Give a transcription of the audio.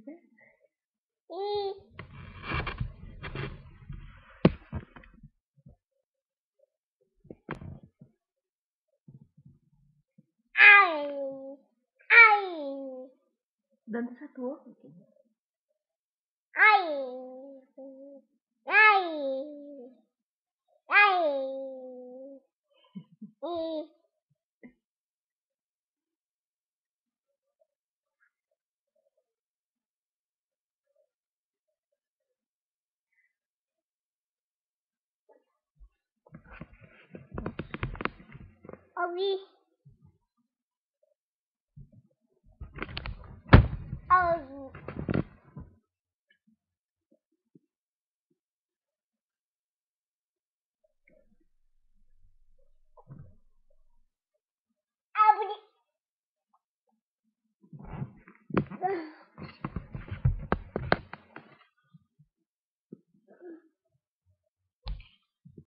Ai. Ai. Dando satu. Ai. Ai. Ai. Auí. Abre.